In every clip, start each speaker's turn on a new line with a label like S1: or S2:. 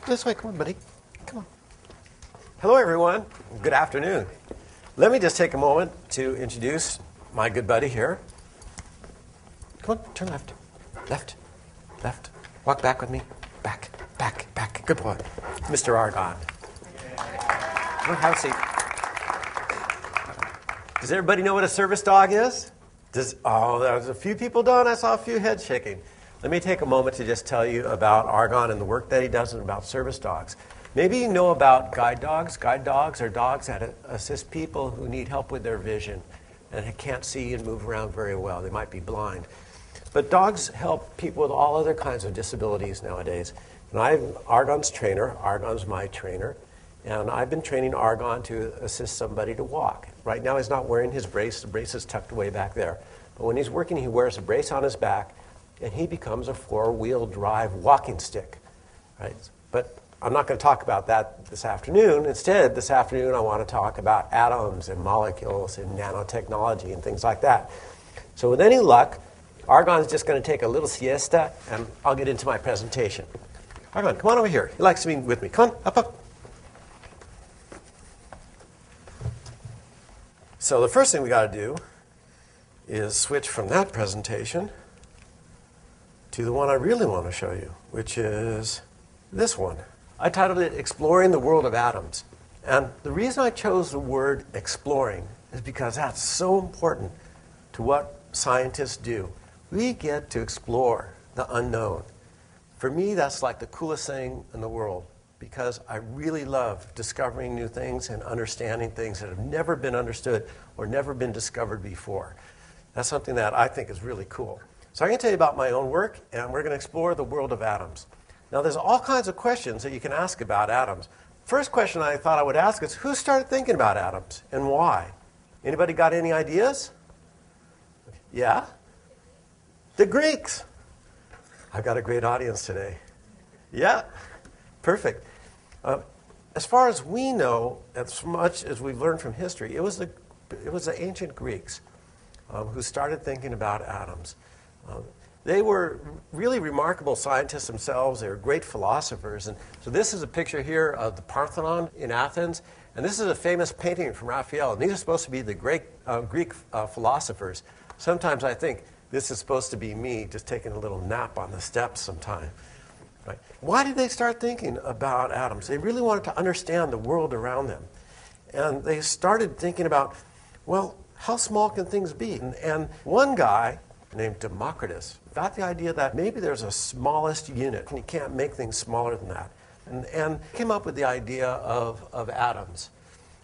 S1: this way. Come on, buddy. Come on. Hello, everyone. Good afternoon. Let me just take a moment to introduce my good buddy here. Come on, turn left. Left. Left. Walk back with me. Back. Back. Back. Good boy. Mr. Argon. Come on, have a seat. Does everybody know what a service dog is? Does, oh, there's a few people don't. I saw a few heads shaking. Let me take a moment to just tell you about Argon and the work that he does and about service dogs. Maybe you know about guide dogs. Guide dogs are dogs that assist people who need help with their vision and can't see and move around very well. They might be blind. But dogs help people with all other kinds of disabilities nowadays. And I'm Argon's trainer. Argon's my trainer. And I've been training Argon to assist somebody to walk. Right now, he's not wearing his brace. The brace is tucked away back there. But when he's working, he wears a brace on his back, and he becomes a four-wheel drive walking stick. Right? But I'm not going to talk about that this afternoon. Instead, this afternoon, I want to talk about atoms and molecules and nanotechnology and things like that. So, with any luck, Argon's just going to take a little siesta, and I'll get into my presentation. Argon, come on over here. He likes to be with me. Come on, up, up. So the first thing we got to do is switch from that presentation to the one I really want to show you, which is this one. I titled it Exploring the World of Atoms. And the reason I chose the word exploring is because that's so important to what scientists do. We get to explore the unknown. For me, that's like the coolest thing in the world because I really love discovering new things and understanding things that have never been understood or never been discovered before. That's something that I think is really cool. So I'm going to tell you about my own work, and we're going to explore the world of atoms. Now, there's all kinds of questions that you can ask about atoms. First question I thought I would ask is who started thinking about atoms and why? Anybody got any ideas? Yeah? The Greeks. I've got a great audience today. Yeah? Perfect. Uh, as far as we know, as much as we've learned from history, it was the, it was the ancient Greeks um, who started thinking about atoms. Um, they were really remarkable scientists themselves. They were great philosophers. And so this is a picture here of the Parthenon in Athens. And this is a famous painting from Raphael. And these are supposed to be the great uh, Greek uh, philosophers. Sometimes I think this is supposed to be me just taking a little nap on the steps sometime. Right? Why did they start thinking about atoms? They really wanted to understand the world around them. And they started thinking about, well, how small can things be? And, and one guy named Democritus got the idea that maybe there's a smallest unit, and you can't make things smaller than that. And, and came up with the idea of, of atoms.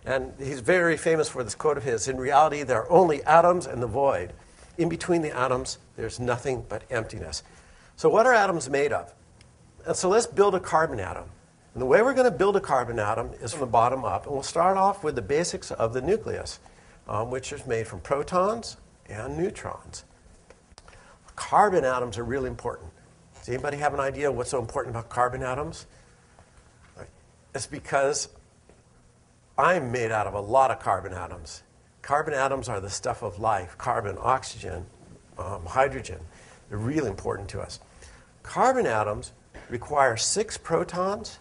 S1: And he's very famous for this quote of his In reality, there are only atoms and the void. In between the atoms, there's nothing but emptiness. So, what are atoms made of? And so let's build a carbon atom. And the way we're going to build a carbon atom is from the bottom up. And we'll start off with the basics of the nucleus, um, which is made from protons and neutrons. Carbon atoms are really important. Does anybody have an idea what's so important about carbon atoms? It's because I'm made out of a lot of carbon atoms. Carbon atoms are the stuff of life carbon, oxygen, um, hydrogen. They're really important to us. Carbon atoms require six protons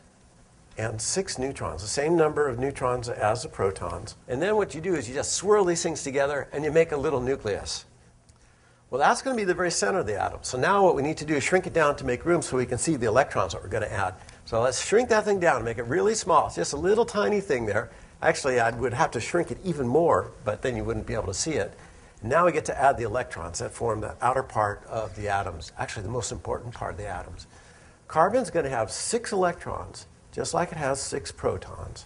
S1: and six neutrons, the same number of neutrons as the protons. And then what you do is you just swirl these things together and you make a little nucleus. Well, that's going to be the very center of the atom. So now what we need to do is shrink it down to make room so we can see the electrons that we're going to add. So let's shrink that thing down, make it really small. It's just a little tiny thing there. Actually, I would have to shrink it even more, but then you wouldn't be able to see it. Now we get to add the electrons that form the outer part of the atoms, actually the most important part of the atoms. Carbon's going to have six electrons, just like it has six protons.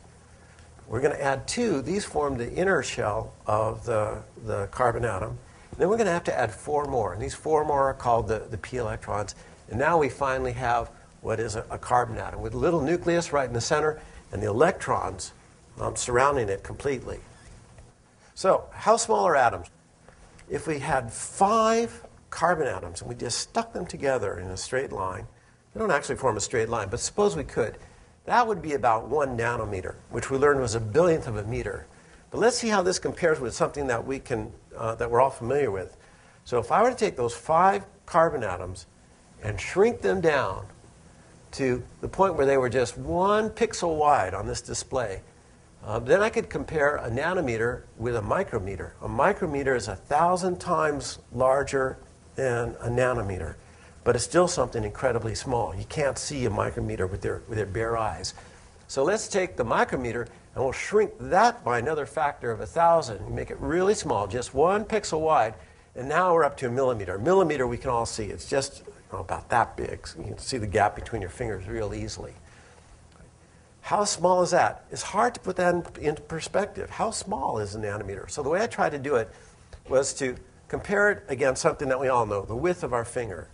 S1: We're going to add two. These form the inner shell of the, the carbon atom. Then we're going to have to add four more. And these four more are called the, the p electrons. And now we finally have what is a, a carbon atom with a little nucleus right in the center and the electrons um, surrounding it completely. So, how small are atoms? If we had five carbon atoms and we just stuck them together in a straight line, they don't actually form a straight line, but suppose we could. That would be about one nanometer, which we learned was a billionth of a meter. But let's see how this compares with something that we can, uh, that we're all familiar with. So if I were to take those five carbon atoms and shrink them down to the point where they were just one pixel wide on this display. Uh, then I could compare a nanometer with a micrometer. A micrometer is a thousand times larger than a nanometer, but it's still something incredibly small. You can't see a micrometer with your, with your bare eyes. So let's take the micrometer and we'll shrink that by another factor of a thousand, make it really small, just one pixel wide, and now we're up to a millimeter. A millimeter we can all see. It's just know, about that big. So you can see the gap between your fingers real easily. How small is that? It's hard to put that in, into perspective. How small is a nanometer? So the way I tried to do it was to compare it against something that we all know, the width of our finger.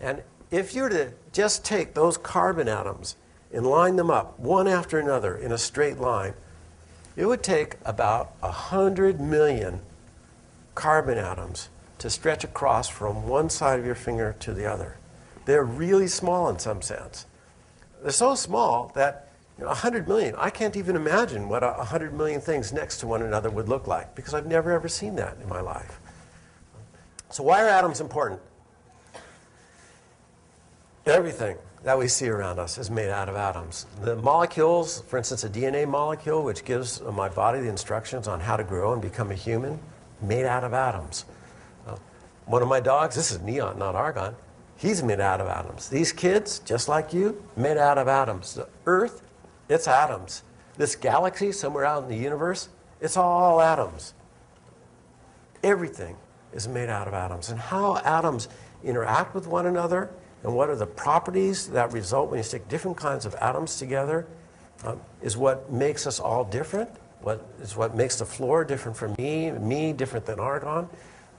S1: And if you were to just take those carbon atoms and line them up one after another in a straight line, it would take about 100 million carbon atoms to stretch across from one side of your finger to the other. They're really small in some sense. They're so small that you know, 100 million, I can't even imagine what 100 million things next to one another would look like because I've never ever seen that in my life. So, why are atoms important? Everything that we see around us is made out of atoms. The molecules, for instance, a DNA molecule, which gives my body the instructions on how to grow and become a human, made out of atoms. Uh, one of my dogs, this is neon, not argon, he's made out of atoms. These kids, just like you, made out of atoms. The Earth it's atoms. This galaxy somewhere out in the universe, it's all atoms. Everything is made out of atoms. And how atoms interact with one another and what are the properties that result when you stick different kinds of atoms together um, is what makes us all different. What is what makes the floor different from me, me different than argon.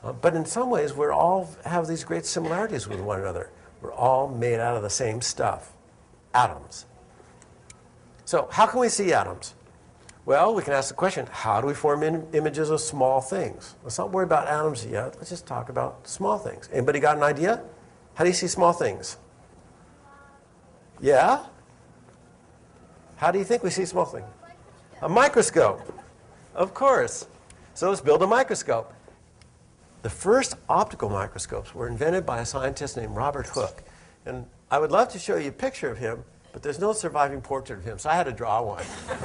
S1: Uh, but in some ways, we all have these great similarities with one another. We're all made out of the same stuff, atoms. So, how can we see atoms? Well, we can ask the question how do we form images of small things? Let's not worry about atoms yet. Let's just talk about small things. Anybody got an idea? How do you see small things? Yeah? How do you think we see small things? A microscope. Of course. So let's build a microscope. The first optical microscopes were invented by a scientist named Robert Hooke. And I would love to show you a picture of him but there's no surviving portrait of him, so I had to draw one.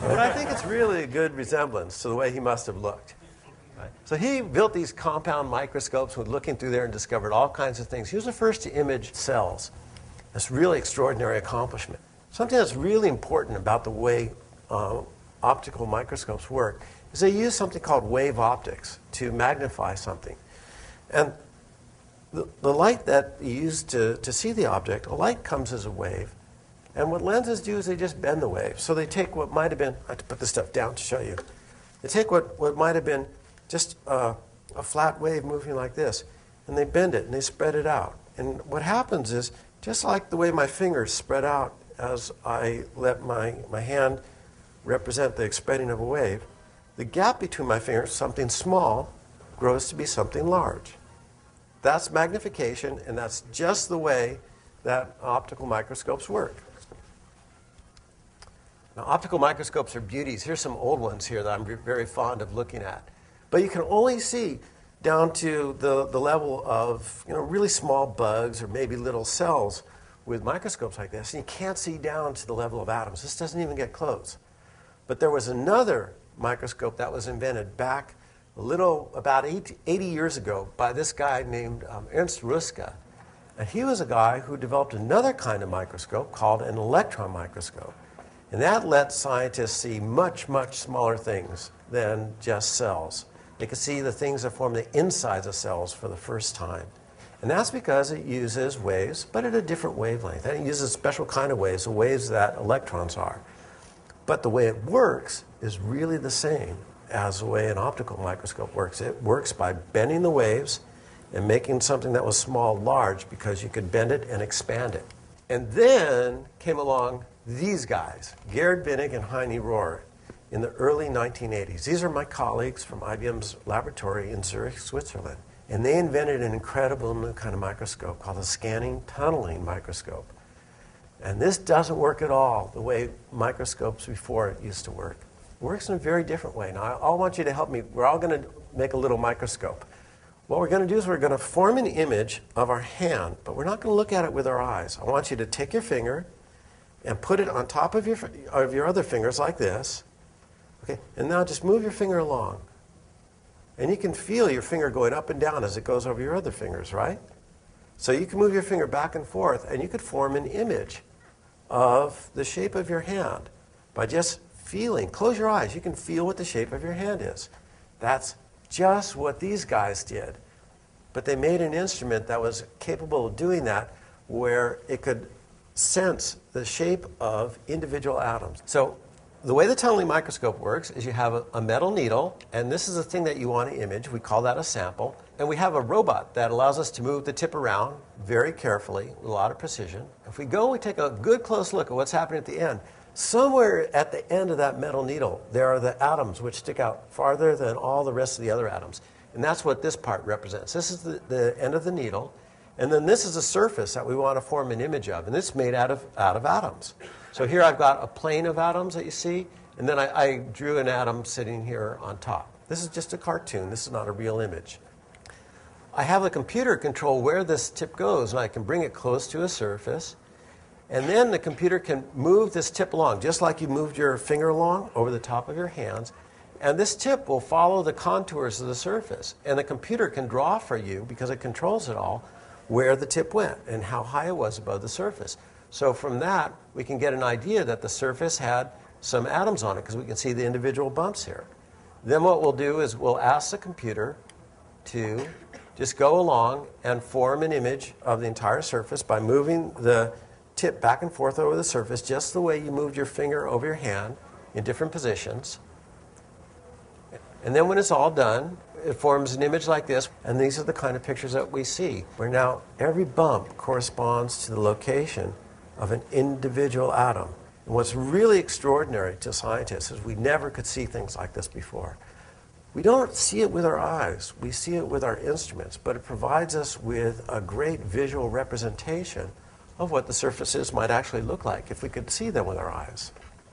S1: but I think it's really a good resemblance to the way he must have looked. Right? So he built these compound microscopes, went looking through there and discovered all kinds of things. He was the first to image cells. That's really extraordinary accomplishment. Something that's really important about the way uh, optical microscopes work is they use something called wave optics to magnify something. And the, the light that you use to, to see the object, a light comes as a wave. And what lenses do is they just bend the wave. So they take what might have been, I have to put this stuff down to show you. They take what, what might have been just a flat wave moving like this, and they bend it and they spread it out. And what happens is, just like the way my fingers spread out as I let my, my hand represent the spreading of a wave, the gap between my fingers, something small, grows to be something large. That's magnification, and that's just the way that optical microscopes work. Now, optical microscopes are beauties. Here's some old ones here that I'm very fond of looking at. But you can only see down to the, the level of you know, really small bugs or maybe little cells with microscopes like this. And you can't see down to the level of atoms. This doesn't even get close. But there was another microscope that was invented back a little about 80, 80 years ago by this guy named um, Ernst Ruska. And he was a guy who developed another kind of microscope called an electron microscope. And that lets scientists see much, much smaller things than just cells. They could see the things that form the insides of cells for the first time. And that's because it uses waves, but at a different wavelength. And it uses a special kind of waves, the waves that electrons are. But the way it works is really the same as the way an optical microscope works. It works by bending the waves and making something that was small large because you could bend it and expand it. And then came along these guys, Gerd Binnig and Heini Rohrer, in the early 1980s. These are my colleagues from IBM's laboratory in Zurich, Switzerland. And they invented an incredible new kind of microscope called a scanning tunneling microscope. And this doesn't work at all the way microscopes before it used to work It works in a very different way. Now, I all want you to help me. We're all going to make a little microscope. What we're going to do is we're going to form an image of our hand, but we're not going to look at it with our eyes. I want you to take your finger and put it on top of your, of your other fingers like this. Okay, and now just move your finger along. And you can feel your finger going up and down as it goes over your other fingers, right? So you can move your finger back and forth, and you could form an image of the shape of your hand by just feeling. Close your eyes. You can feel what the shape of your hand is. That's just what these guys did. But they made an instrument that was capable of doing that where it could sense the shape of individual atoms. So the way the tunneling microscope works is you have a, metal needle, and this is the thing that you want to image. We call that a sample. And we have a robot that allows us to move the tip around very carefully with a lot of precision. If we go we take a good close look at what's happening at the end, Somewhere at the end of that metal needle, there are the atoms which stick out farther than all the rest of the other atoms. And that's what this part represents. This is the, the end of the needle. And then this is a surface that we want to form an image of. And this is made out of, out of atoms. So here I've got a plane of atoms that you see. And then I, I drew an atom sitting here on top. This is just a cartoon. This is not a real image. I have a computer control where this tip goes, and I can bring it close to a surface. And then the computer can move this tip along, just like you moved your finger along over the top of your hands. And this tip will follow the contours of the surface. And the computer can draw for you, because it controls it all, where the tip went and how high it was above the surface. So from that, we can get an idea that the surface had some atoms on it, because we can see the individual bumps here. Then what we'll do is we'll ask the computer to just go along and form an image of the entire surface by moving the tip back and forth over the surface just the way you moved your finger over your hand in different positions. And then when it's all done, it forms an image like this, and these are the kind of pictures that we see, where now every bump corresponds to the location of an individual atom. And what's really extraordinary to scientists is we never could see things like this before. We don't see it with our eyes, we see it with our instruments, but it provides us with a great visual representation of what the surfaces might actually look like if we could see them with our eyes.